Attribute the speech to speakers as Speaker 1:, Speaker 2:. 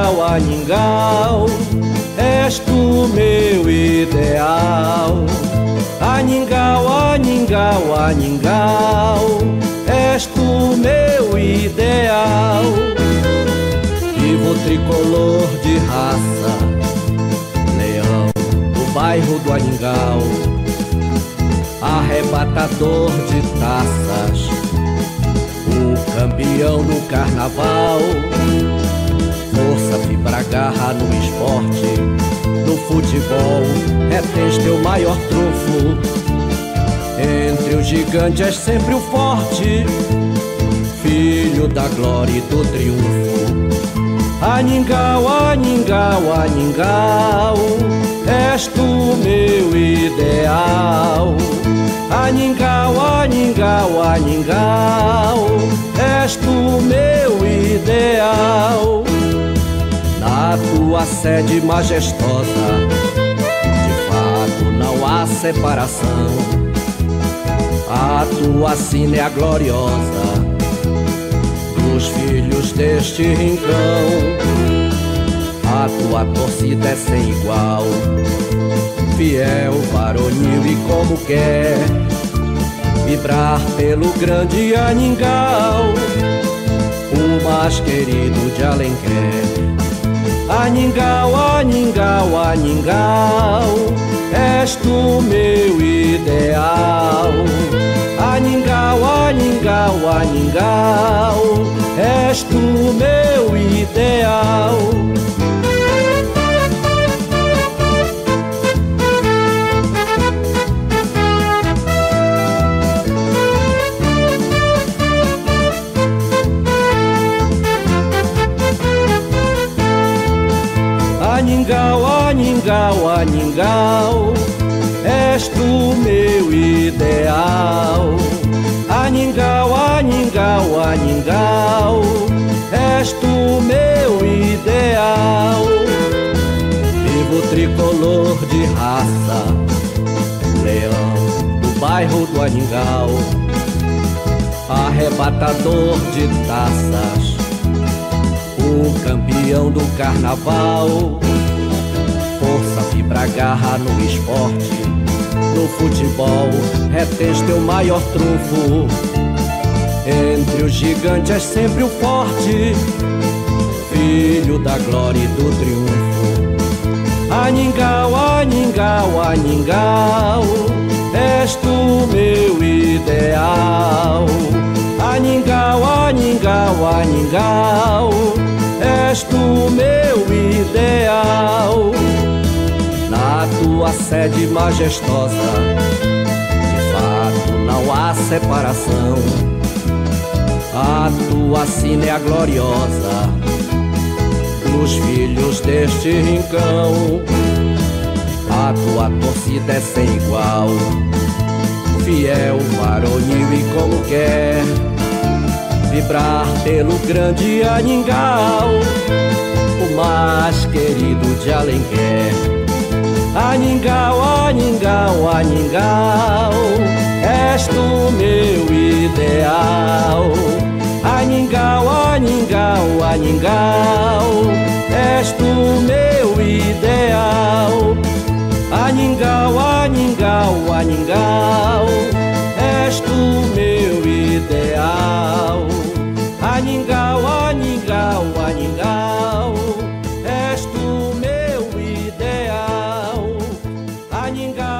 Speaker 1: Aningau, Aningau, és tu meu ideal. Aningau, Aningau, Aningau, és tu meu ideal. Vivo tricolor de raça, leão do bairro do Aningau, arrebatador de taças, o campeão do carnaval. Fibra, garra no esporte, no futebol, é tens teu maior trunfo. Entre os gigantes és sempre o forte, filho da glória e do triunfo. Aningau, Aningau, Aningau, és tu meu ideal. Aningau, Aningau, Aningau, és tu meu ideal. Sede majestosa, de fato não há separação. A tua sina é a gloriosa dos filhos deste rincão. A tua torcida é sem igual, fiel, varonil e como quer vibrar pelo grande Aningal, o mais querido de Alenquer. Aningal, Aningal, Aningal, és tu meu ideal. Aningal, Aningal, Aningal, és tu meu ideal. Aningal, Aningal, Aningal, és tu meu ideal. Aningal, Aningal, Aningal, és tu meu ideal. Vivo tricolor de raça, leão do bairro do Aningal, arrebatador de taças, o campeão do carnaval. Fibra, garra no esporte no futebol é tens teu maior trunfo. Entre os gigantes és sempre o forte, filho da glória e do triunfo. Aningal, Aningal, Aningal, és tu meu ideal. Aningal, Aningal, Aningal, és tu meu ideal tua sede majestosa. De fato, não há separação. A tua sina é a gloriosa dos filhos deste rincão. A tua torcida é sem igual, fiel, varonil e como quer vibrar pelo grande Aningal, o mais querido de Alenquer. Aningal, Aningal, Aningal, és tu meu ideal. Aningal, Aningal, Aningal, és tu meu ideal. Aningal, Aningal, Aningal, és tu meu Anyinga